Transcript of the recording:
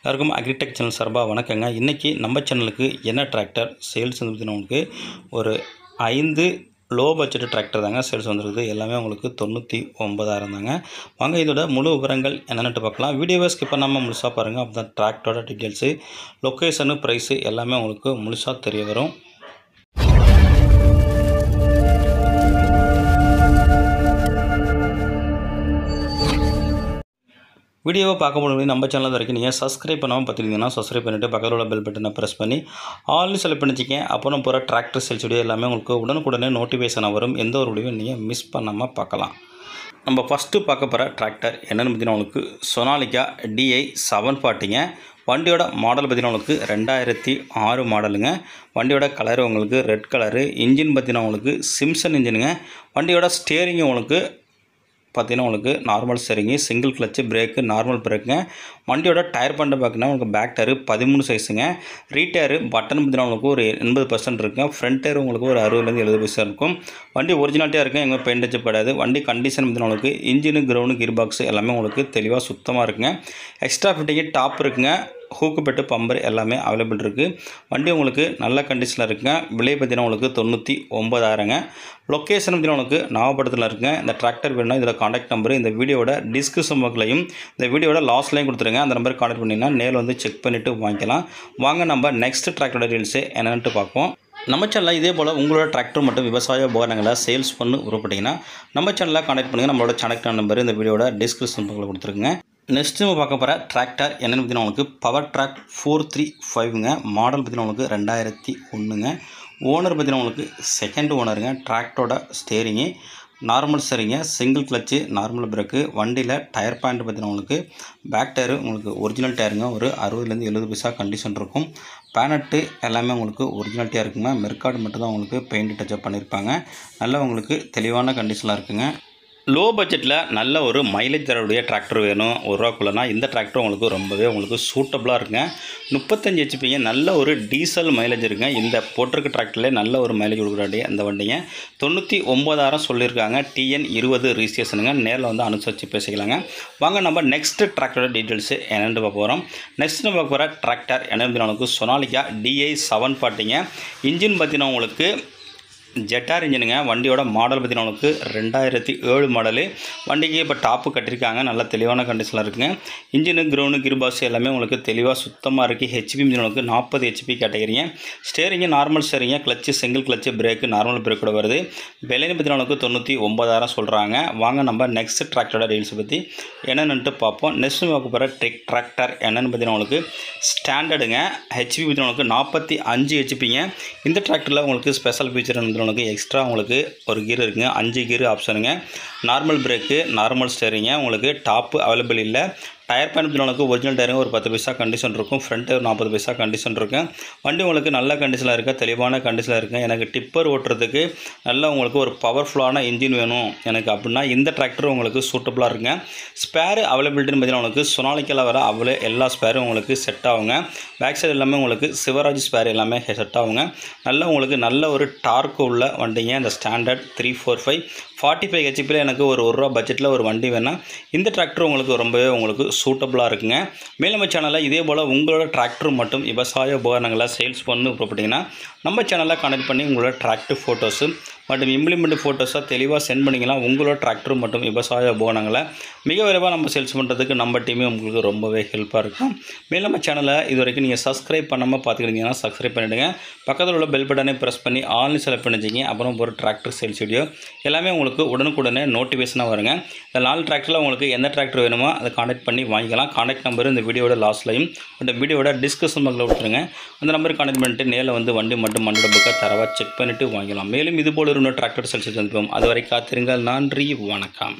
எல்லாருக்கும் agritech channel சார்பாக வணக்கங்க. இன்றைக்கி நம்ம சேனலுக்கு என்ன டிராக்டர் சேல்ஸ் வந்துருக்குன்னு ஒரு ஐந்து லோ பட்ஜெட் டிராக்டர் தாங்க சேல்ஸ் வந்துருக்குது. எல்லாமே உங்களுக்கு தொண்ணூற்றி ஒன்பதாயிரம் தாங்க. வாங்க இதோட முழு விவரங்கள் என்னென்னு பார்க்கலாம். வீடியோவை ஸ்கிப் பண்ணாமல் முழுசாக பாருங்கள் அப்போ தான் டிராக்டரோட டீட்டெயில்ஸு லொக்கேஷனு ப்ரைஸு எல்லாமே உங்களுக்கு முழுசாக தெரிய வரும். வீடியோவை பார்க்க முடியும் நம்ம சேனல் வரைக்கும் நீங்கள் சப்ஸ்கிரைப் பண்ணாமல் பார்த்துருந்தீங்கன்னா சப்ஸ்கிரைப் பண்ணிவிட்டு பக்கத்தில் உள்ள பெல் பட்டனை ப்ரெஸ் பண்ணி ஆல்னு செலக்ட் பண்ணிச்சிங்க அப்புறம் போகிற டிராக்டர் சேல்ஸ் வீடியோ எல்லாமே உங்களுக்கு உடனுக்குடனே நோட்டிஃபிகேஷன் வரும். எந்த ஒரு வீடியோ நீங்கள் மிஸ் பண்ணாமல் பார்க்கலாம். நம்ம ஃபஸ்ட்டு பார்க்க போகிற டிராக்டர் என்னென்னு பார்த்தீங்கன்னா உங்களுக்கு சொனாலிக்கா டிஐ செவன் ஃபார்ட்டிங்க வண்டியோட மாடல் பார்த்தீங்கன்னா உங்களுக்கு ரெண்டாயிரத்தி ஆறு மாடலுங்க வண்டியோட கலர் உங்களுக்கு ரெட் கலரு இன்ஜின் பார்த்தீங்கன்னா உங்களுக்கு சிம்சன் இன்ஜினுங்க வண்டியோட ஸ்டேரிங் உங்களுக்கு பார்த்தீங்கன்னா உங்களுக்கு நார்மல் சரிங்க சிங்கிள் கிளச்சு பிரேக்கு நார்மல் பிரேக்குங்க வண்டியோட டயர் பண்டை பார்த்தீங்கன்னா உங்களுக்கு பேக் டயரு பதிமூணு சைஸுங்க ரீடயரு பட்டன் பார்த்தீங்கன்னா உங்களுக்கு ஒரு எண்பது பர்சன்ட் இருக்குங்க ஃப்ரண்ட் டயர் உங்களுக்கு ஒரு அறுபதுலேருந்து எழுபது பர்சன்ட் இருக்கும். வண்டி ஒரிஜினாலிட்டியாக இருக்கும் எங்கே பெயிண்ட் அடிச்சப்படாது வண்டி கண்டிஷன் பார்த்தீங்கன்னா உங்களுக்கு இன்ஜினு கிரவுண்டு கீர் பாக்ஸ் எல்லாமே உங்களுக்கு தெளிவாக சுத்தமாக இருக்குங்க. எக்ஸ்ட்ரா ஃபிட்டிங்கு டாப் இருக்குங்க. ஹூக்கு பெட்டு பம்பர் எல்லாமே அவைலபிள் இருக்குது வண்டி உங்களுக்கு நல்ல கண்டிஷனில் இருக்குங்க. விலை பார்த்தீங்கன்னா உங்களுக்கு தொண்ணூற்றி ஒம்பதாயிரங்க லொக்கேஷன் பார்த்தீங்கன்னா உங்களுக்கு நாகப்பட்டினத்தில் இருக்குங்க. இந்த டிராக்டர் வேணும்னா இதில் காண்டாக்ட் நம்பர் இந்த வீடியோட டிஸ்கிரிப்ஷன் பாக்ஸ்லையும் இந்த வீடியோட லாஸ்ட்லையும் கொடுத்துருங்க. அந்த நம்பருக்கு காண்டாக்ட் பண்ணிங்கன்னா நேரில் வந்து செக் பண்ணிவிட்டு வாங்கிக்கலாம். வாங்க நம்ம நெக்ஸ்ட் டிராக்டரோட ரீல்ஸு என்னென்ட்டு பார்ப்போம். நம்ம சேனலில் இதே போல் உங்களோட டிராக்டர் மற்றும் விவசாய உபகரணங்களை சேல்ஸ் பண்ணு உருப்பட்டீங்கன்னா நம்ம சேனலில் காண்டாக்ட் பண்ணுங்கள் நம்மளோட சேனல் நம்பர் இந்த வீடியோட டிஸ்கிரிப்ஷன் பக்கத்தில் கொடுத்துருங்க நெக்ஸ்ட் நம்ம பார்க்க போகிற டிராக்டர் என்னென்னு பார்த்தீங்கன்னா உங்களுக்கு பவர் ட்ராக் ஃபோர் த்ரீ ஃபைவ்ங்க மாடல் பார்த்தீங்கன்னா உங்களுக்கு ரெண்டாயிரத்தி ஒன்றுங்க ஓனர் பார்த்தீங்கன்னா உங்களுக்கு செகண்ட் ஓனருங்க டிராக்டரோட ஸ்டேரிங்கு நார்மல் சரிங்க சிங்கிள் கிளச்சு நார்மல் பிரேக்கு வண்டியில் டயர் பாயிண்ட் பார்த்தீங்கன்னா உங்களுக்கு பேக் டயரு உங்களுக்கு ஒரிஜினல் டயருங்க ஒரு அறுபதுலேருந்து எழுபது பைசா கண்டிஷன் இருக்கும். பேனட்டு எல்லாமே உங்களுக்கு ஒரிஜினாலிட்டியாக இருக்குங்க. மெர்கார்டு மட்டும் தான் உங்களுக்கு பெயிண்ட் டச்சப் பண்ணியிருப்பாங்க நல்ல உங்களுக்கு தெளிவான கண்டிஷனாக இருக்குங்க. லோ பட்ஜெட்டில் நல்ல ஒரு மைலேஜ் தரக்கூடிய டிராக்டர் வேணும். ஒரு ரூபாக்குள்ளனா இந்த டிராக்டர் உங்களுக்கு ரொம்பவே உங்களுக்கு சூட்டபுளாக இருக்குங்க. முப்பத்தஞ்சு ஹெச்பிங்க நல்ல ஒரு டீசல் மைலேஜ் இருக்குங்க. இந்த போட்டிருக்க டிராக்டர்லேயே நல்ல ஒரு மைலேஜ் கொடுக்குறாடி அந்த வண்டிங்க. தொண்ணூற்றி ஒம்பதாயிரம் சொல்லியிருக்காங்க. டிஎன் இருபது ரிஜிஸ்ட்ரேஷனுங்க நேரில் வந்து அனுசரித்து பேசிக்கலாங்க. வாங்க நம்ம நெக்ஸ்ட் டிராக்டரோட டீட்டெயில்ஸு என்னென்னு பார்க்க போகிறோம் நெக்ஸ்ட் நம்ம பார்க்க போகிற டிராக்டர் என்ன உங்களுக்கு சொனாலிக்கா டிஐ செவன் பார்ட்டிங்க இன்ஜின் பார்த்தீங்கன்னா உங்களுக்கு ஜெட்டார் இன்ஜினுங்க வண்டியோட மாடல் பார்த்தீங்கன்னா உங்களுக்கு ரெண்டாயிரத்தி ஏழு மாடலு வண்டிக்கு இப்போ டாப்பு கட்டியிருக்காங்க நல்ல தெளிவான கண்டிஷனில் இருக்குங்க. இன்ஜினு க்ரௌண்டு கிர்பாஸ் எல்லாமே உங்களுக்கு தெளிவாக சுத்தமாக இருக்குது ஹெச்பி இன்ஜின் உங்களுக்கு நாற்பது ஹெச்பி கேட்டகரிங்க steering normal ஸ்டேரிங்க clutch single clutch brake normal பிரேக்கோட வருது. விலைன்னு பார்த்தீங்கன்னா உங்களுக்கு தொண்ணூற்றி ஒம்பதாயிரம் சொல்கிறாங்க வாங்க நம்ம நெக்ஸ்ட் டிராக்டரோட டீல்ஸ் பற்றி என்னென்னுட்டு பார்ப்போம். நெக்ஸ்ட் பார்க்க போகிற ட்ரிக் டிராக்டர் என்னென்னு பார்த்தீங்கன்னா உங்களுக்கு ஸ்டாண்டர்டுங்க ஹெச்பி பார்த்தீங்கன்னா உங்களுக்கு நாற்பத்தி அஞ்சு ஹெச்பிங்க இந்த டிராக்டரில் உங்களுக்கு ஸ்பெஷல் ஃபீச்சர் வந்து உங்களுக்கு எக்ஸ்ட்ரா உங்களுக்கு ஒரு கீர் இருக்குங்க. அஞ்சு கீர் ஆப்ஷனுங்க நார்மல் பிரேக்கு நார்மல் ஸ்டேரிங்க உங்களுக்கு டாப்பு அவைலபிள் இல்லை. டயர் பேன் ஒரிஜினல் டயருங்க ஒரு பத்து பைசா கண்டிஷன் இருக்கும். ஃப்ரண்ட்டு நாற்பது பைசா கண்டிஷன் இருக்கும். வண்டி உங்களுக்கு நல்ல கண்டிஷனில் இருக்கா? தெளிவான கண்டிஷனில் இருக்குது எனக்கு டிப்பர் ஓட்டுறதுக்கு நல்ல உங்களுக்கு ஒரு பவர்ஃபுல்லான இன்ஜின் வேணும். எனக்கு அப்படின்னா இந்த டிராக்டர் உங்களுக்கு சூட்டபுளாக இருக்குங்க. ஸ்பேர் அவைலபிலிட்டின்னு பார்த்தீங்கன்னா உங்களுக்கு சொனாலிக்கில் வர அவ்வளோ எல்லா ஸ்பேரும் உங்களுக்கு செட் ஆகுங்க. பேக் சைடு எல்லாமே உங்களுக்கு சிவராஜ் ஸ்பேர் எல்லாமே செட் ஆகுங்க. நல்ல உங்களுக்கு நல்ல ஒரு டார்க்கு உள்ள வண்டிங்க. இந்த standard three four five forty five ஹெச்பியில் எனக்கு ஒரு ஒரு ரூபா பட்ஜெட்டில் ஒரு வண்டி வேணால் இந்த டிராக்டர் உங்களுக்கு ரொம்பவே உங்களுக்கு சூட்டபுளாக இருக்குங்க. மேலும் நம்ம சேனலில் இதே போல் உங்களோட டிராக்டர் மற்றும் விவசாய உபகரணங்களை சேல்ஸ் பண்ணு போட்டிங்கன்னா நம்ம சேனலில் கனெக்ட் பண்ணி உங்களோட டிராக்டர் ஃபோட்டோஸு மற்றும் இம்ப்ளிமெண்ட் ஃபோட்டோஸாக தெளிவாக சென்ட் பண்ணிங்கன்னா உங்களோட டிராக்டர் மற்றும் விவசாய உபகரணங்களை மிக விரைவாக நம்ம சேல்ஸ் பண்ணுறதுக்கு நம்ம டீமே உங்களுக்கு ரொம்பவே ஹெல்ப்பாக இருக்கும். மேலும் நம்ம சேனலை இது வரைக்கும் நீங்கள் சப்ஸ்கிரைப் பண்ணாமல் பார்த்துக்கிட்டீங்கன்னா சப்ஸ்கிரைப் பண்ணிவிடுங்க பக்கத்தில் உள்ள பெல் பட்டனை ப்ரெஸ் பண்ணி ஆன்லைன் செலக்ட் பண்ணிச்சிங்க அப்புறம் ஒரு டிராக்டர் சேல்ஸ் வீடியோ எல்லாமே உங்களுக்கு உடனுக்குடனே நோட்டிஃபிகேஷனாக வருங்க. இந்த நாலு டிராக்டரில் உங்களுக்கு எந்த டிராக்டர் வேணுமோ அதை காண்டாக்ட் பண்ணி வாங்கிக்கலாம். காண்டாக்ட் நம்பர் இந்த வீடியோட லாஸ்ட்லையும் அந்த வீடியோட டிஸ்கஷன் பக்கத்தில் கொடுத்துருங்க. அந்த நம்பருக்கு காண்டாக்ட் பண்ணிட்டு நேரில் வந்து வண்டி மட்டும் மண்டோட புக்கை தரவாக செக் பண்ணிவிட்டு வாங்கிக்கலாம். மேலும் இது போல இன்னொரு டிராக்டர் சேல்ஸ் சந்திப்போம் அதுவரை காத்திருங்கள். நன்றி வணக்கம்.